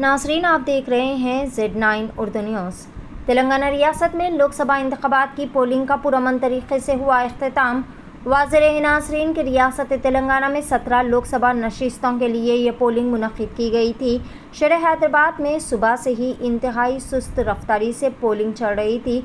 नासरीन आप देख रहे हैं Z nine Urdu news. Telangana रियासत में लोकसभा इंतबात की पोलिंग का पुरमन तरीके से हुआ अख्ताम वाजर नासरीन के रियासत तेलंगाना में सत्रह लोकसभा नशस्तों के लिए यह पोलिंग मुनद की गई थी। शहर हैदराबाद में सुबह से ही इंतहाई सुस्त रफ्तारी से पोलिंग चल रही थी।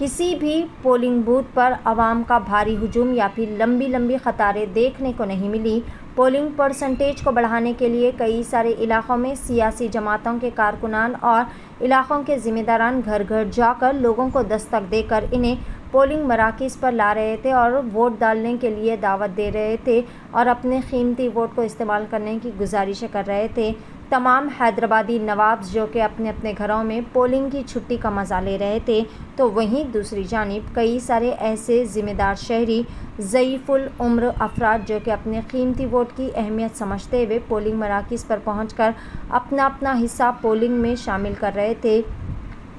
किसी भी पोलिंग बूथ पर आवाम का भारी हजूम या फिर लंबी लंबी कतारें देखने को नहीं मिली। पोलिंग परसेंटेज को बढ़ाने के लिए कई सारे इलाक़ों में सियासी जमातों के कारकुनान और इलाक़ों के ज़िम्मेदारान घर घर जाकर लोगों को दस्तक देकर इन्हें पोलिंग मराकज़ पर ला रहे थे और वोट डालने के लिए दावत दे रहे थे और अपने कीमती वोट को इस्तेमाल करने की गुजारिश कर रहे थे। तमाम हैदराबादी नवाब जो कि अपने अपने घरों में पोलिंग की छुट्टी का मज़ा ले रहे थे तो वहीं दूसरी जानब कई सारे ऐसे ज़िम्मेदार शहरी ज़यीफ़ुल उम्र अफराद जो कि अपने कीमती वोट की अहमियत समझते हुए पोलिंग मराकज़ पर पहुँच कर अपना अपना हिस्सा पोलिंग में शामिल कर रहे थे।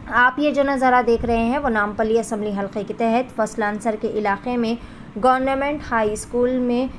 आप ये जो नज़ारा देख रहे हैं, वो नामपली असम्बली हल्के के तहत फसलानसर के इलाके में गवर्नमेंट हाई स्कूल में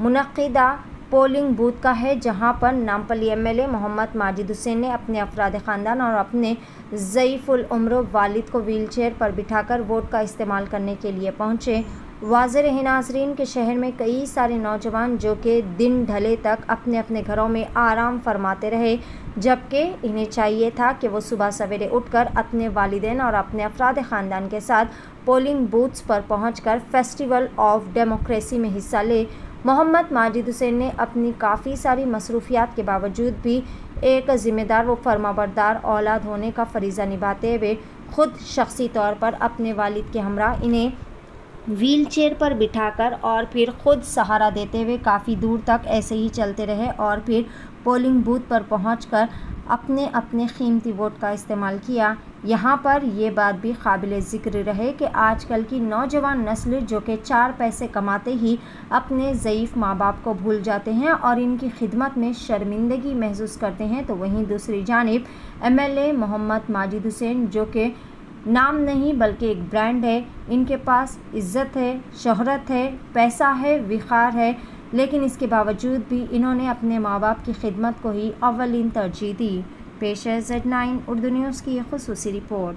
मनदा पोलिंग बूथ का है, जहाँ पर नामपली एमएलए मोहम्मद माजिद हुसैन ने अपने अफराद ख़ानदान और अपने ज़यफ़ुलमर वालिद को व्हील चेयर पर बिठाकर वोट का इस्तेमाल करने के लिए पहुँचे। वाज रहे नाजरीन के शहर में कई सारे नौजवान जो कि दिन ढले तक अपने अपने घरों में आराम फरमाते रहे, जबकि इन्हें चाहिए था कि वो सुबह सवेरे उठकर अपने वालदेन और अपने अफराद ख़ानदान के साथ पोलिंग बूथ्स पर पहुंचकर फेस्टिवल ऑफ़ डेमोक्रेसी में हिस्सा ले। मोहम्मद माजिद हुसैन ने अपनी काफ़ी सारी मसरूफियात के बावजूद भी एक ज़िम्मेदार व फरमाबरदार औलाद होने का फरीज़ा निभाते हुए ख़ुद शख्सी तौर पर अपने वालिद के हमरा इन्हें व्हील चेयर पर बिठाकर और फिर ख़ुद सहारा देते हुए काफ़ी दूर तक ऐसे ही चलते रहे और फिर पोलिंग बूथ पर पहुंचकर अपने अपने कीमती वोट का इस्तेमाल किया। यहाँ पर यह बात भी काबिल ज़िक्र रहे कि आजकल की नौजवान नस्ल जो कि चार पैसे कमाते ही अपने ज़यीफ़ माँ बाप को भूल जाते हैं और इनकी खिदमत में शर्मिंदगी महसूस करते हैं तो वहीं दूसरी जानब M L A Mohammed Majid Hussain जो कि नाम नहीं, बल्कि एक ब्रांड है। इनके पास इज़्ज़त है, शहरत है, पैसा है, विखार है। लेकिन इसके बावजूद भी इन्होंने अपने माँ बाप की खिदमत को ही अवलिन तरजीह दी। पेश है जेड नाइन, उर्दू न्यूज़ की एक खसूस रिपोर्ट।